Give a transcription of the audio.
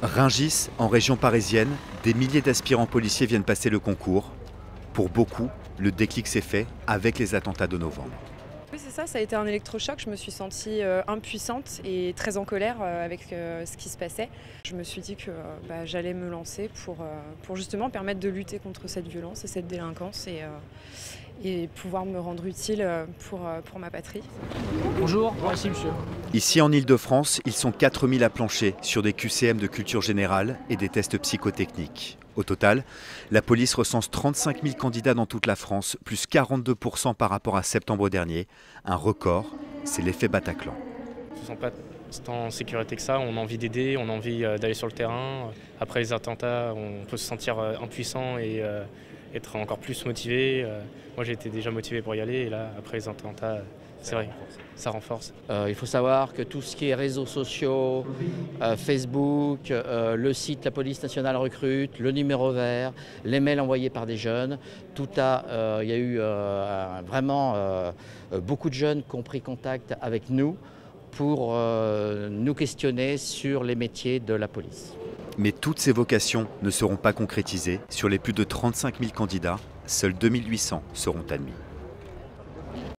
Ringis, en région parisienne, des milliers d'aspirants policiers viennent passer le concours. Pour beaucoup, le déclic s'est fait avec les attentats de novembre. Oui, c'est ça, ça a été un électrochoc. Je me suis sentie euh, impuissante et très en colère euh, avec euh, ce qui se passait. Je me suis dit que bah, j'allais me lancer pour, pour justement permettre de lutter contre cette violence et cette délinquance et, et pouvoir me rendre utile pour, pour ma patrie. Bonjour, merci monsieur. Ici en Ile-de-France, ils sont 4000 à plancher sur des QCM de culture générale et des tests psychotechniques. Au total, la police recense 35 000 candidats dans toute la France, plus 42% par rapport à septembre dernier. Un record, c'est l'effet Bataclan. On ne se sent pas en sécurité que ça, on a envie d'aider, on a envie euh, d'aller sur le terrain. Après les attentats, on peut se sentir euh, impuissant et euh, être encore plus motivé. Moi j'étais déjà motivé pour y aller et là, après les attentats, c'est vrai, ça renforce. Euh, il faut savoir que tout ce qui est réseaux sociaux, euh, Facebook, euh, le site La Police Nationale Recrute, le numéro vert, les mails envoyés par des jeunes, tout a, il y a eu vraiment beaucoup de jeunes qui ont pris contact avec nous pour nous questionner sur les métiers de la police. Mais toutes ces vocations ne seront pas concrétisées. Sur les plus de 35 000 candidats, seuls 2800 seront admis.